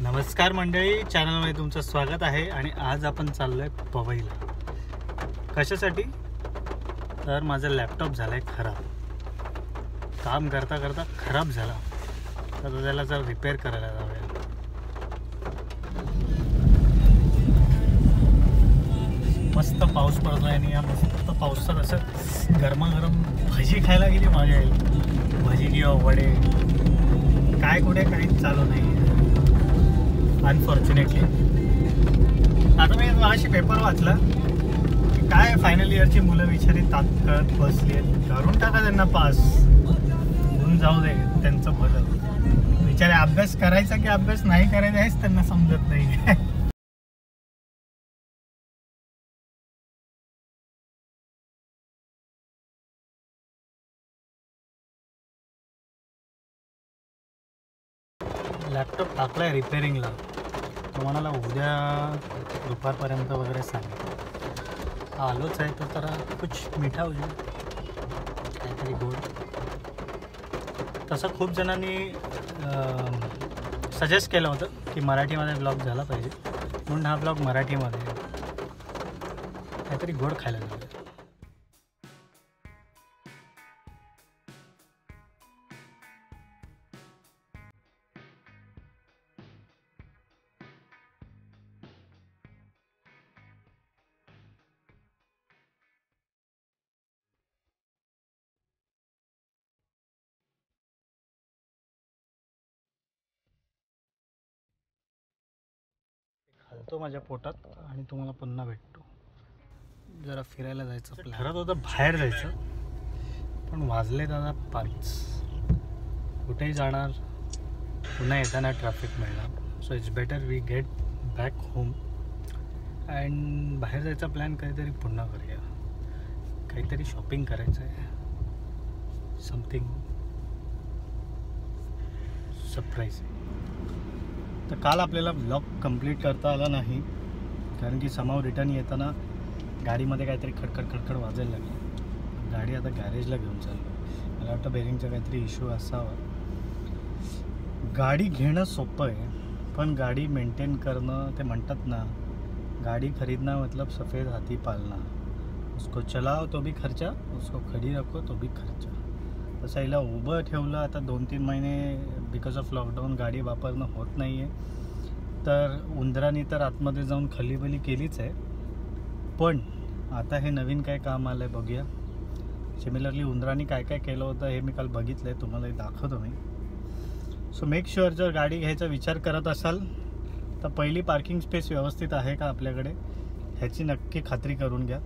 नमस्कार मंडळी चॅनलमध्ये तुमचं स्वागत आहे आणि आज आपण चाललो आहे पवईला. कशासाठी? तर माझा लॅपटॉप झाला आहे खराब. काम करता करता खराब झाला. तर त्याला जर रिपेअर करायला जाऊया. मस्त पाऊस पडतो आहे आणि या मस्त पावसात असं गरमागरम भजी खायला गेली माझ्या भजी किंवा वडे. काय कुठे काहीच चालू नाही अनफॉर्च्युनेटली आता मी अशी पेपर वाचला की काय फायनल इयरची मुलं विचारी तात्काळ बसली आहेत करून टाका त्यांना पास होऊन जाऊ दे त्यांचं भलं. विचारे अभ्यास करायचा की अभ्यास नाही करायचा हेच त्यांना समजत नाही. लॅपटॉप टाकलाय रिपेअरिंगला तो म्हणाला उद्या दुपारपर्यंत वगैरे सांग आलोच आहे तर जरा कुछ मिठा होईल काहीतरी गोड. तसं खूप जणांनी सजेस्ट केलं होतं की मराठीमध्ये ब्लॉग झाला पाहिजे. म्हणून हा ब्लॉग मराठीमध्ये काहीतरी गोड खायला लागला घालतो माझ्या पोटात आणि तुम्हाला पुन्हा भेटतो. जरा फिरायला जायचं ठरत होतं बाहेर जायचं. पण वाजले दादा पाच. कुठेही जाणार पुन्हा येताना ट्रॅफिक मिळणार. So it's better we get back home and बाहेर जायचा प्लॅन काहीतरी पुन्हा करूया. काहीतरी शॉपिंग करायचं आहे समथिंग सरप्राईज तर काल आपल्याला ब्लॉग कंप्लीट करता आला नाही. कारण की समाव रिटर्न येताना गाडीमध्ये काहीतरी खडखड खडखड वाजायला लागली. गाडी आता गॅरेजला घेऊन चाललो. मला वाटतं बेरिंगचा काहीतरी इश्यू असावा. गाडी घेणं सोपं आहे पण गाडी मेंटेन करणं ते म्हणतात ना गाडी खरीदना मतलब सफ़ेद हाथी पालना उसको चलाओ तो भी खर्चा उसको खडी रखो तो भी खर्चा. तसं हिला उभं ठेवलं आता दोन तीन महिने बिकॉज ऑफ लॉकडाऊन गाडी वापरणं होत नाही आहे तर उंदराने तर आतमध्ये जाऊन खलीबली केलीच आहे. पण आता हे नवीन काय काम आलं आहे बघूया. सिमिलरली उंदराने काय काय केलं होतं हे मी काल बघितलं आहे तुम्हाला हे दाखवतो मी. सो मेक शुअर जर गाडी घ्यायचा विचार करत असाल तर पहिली पार्किंग स्पेस व्यवस्थित आहे का आपल्याकडे? ह्याची नक्की खात्री करून घ्या.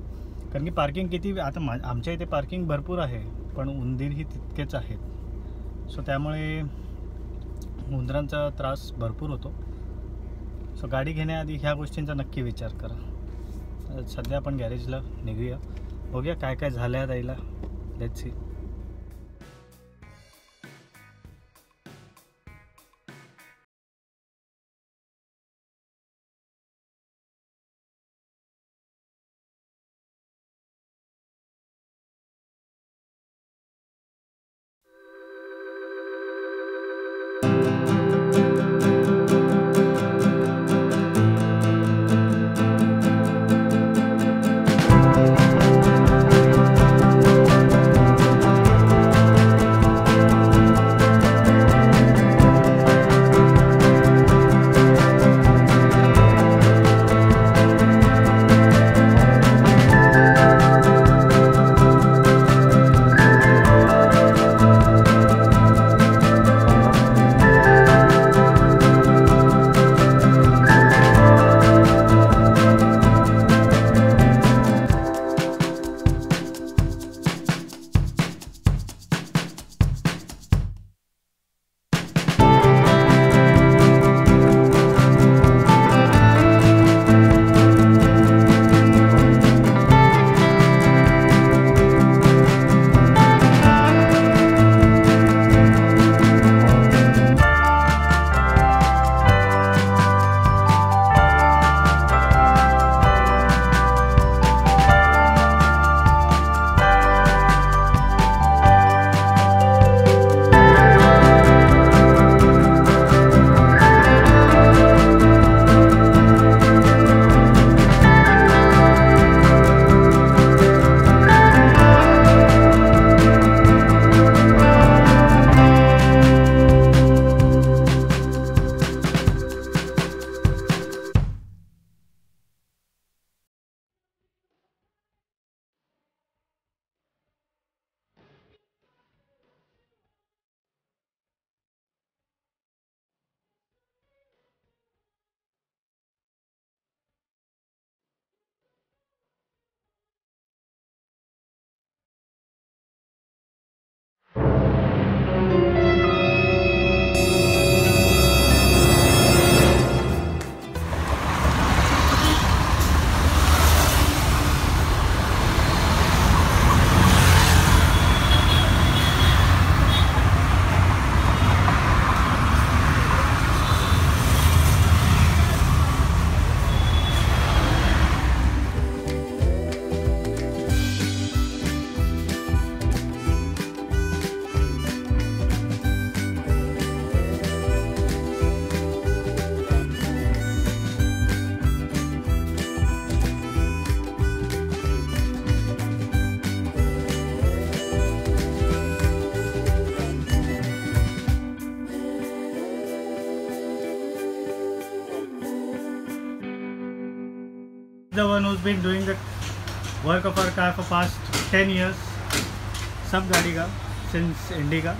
कारण की पार्किंग किती आता मा आमच्या इथे पार्किंग भरपूर आहे पण उंदीरही तितकेच आहेत. सो त्यामुळे उंदरांचा त्रास भरपूर होतो. सो गाडी घेण्याआधी ह्या गोष्टींचा नक्की विचार करा. सध्या आपण गॅरेजला निघूया. बघूया काय काय झालं आहे द्यायला let see who's been doing the work of our car for past 10 years. सब गाड़ी का सिंस इंडिका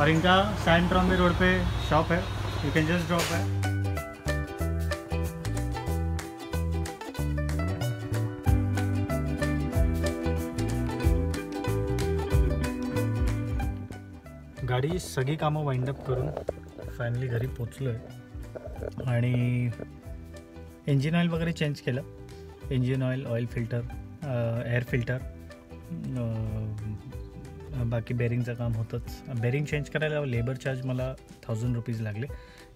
और इनका सैंड ट्रॉम्बे रोड पे शॉप है यू कैन जस्ट ड्रॉप गाडी सगळी कामं वाइंडअप करून फायनली घरी पोचलो आहे इंजिन ऑइल वगैरे चेंज केलं. Engine oil oil filter air filter बाकी बेरिंगचं काम होतंच. बेरिंग चेंज करायला लेबर चार्ज मला थाउजंड रुपीज लागले.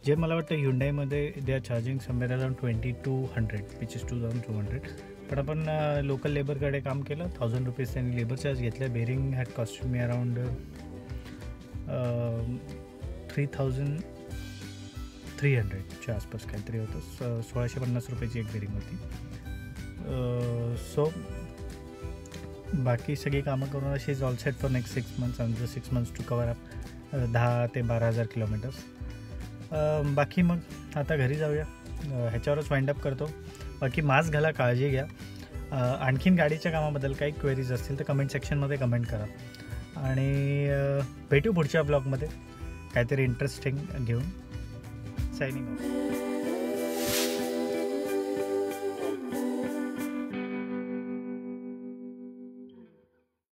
जे मला वाटतं ह्युंडाईमध्ये they are charging somewhere around twenty two hundred which is two thousand two hundred पण आपण लोकल लेबरकडे काम केलं थाउजंड रुपीज त्यांनी लेबर चार्ज घेतले bearing had cost me around three thousand three हंड्रेडच्या आसपास काहीतरी होतं. सोळाशे पन्नास रुपयाची एक बेरिंग होती. सो बाकी सगळी कामं करून अशी is all set for next six months and six months to cover up दहा ते बारा हजार किलोमीटर्स बाकी मग आता घरी जाऊया. ह्याच्यावरच वाइंड अप करतो. बाकी मास्क घाला काळजी घ्या. आणखीन गाडीच्या कामाबद्दल काही क्वेरीज असतील तर कमेंट सेक्शनमध्ये कमेंट करा. आणि भेटू पुढच्या ब्लॉगमध्ये काहीतरी इंटरेस्टिंग घेऊन. Signing off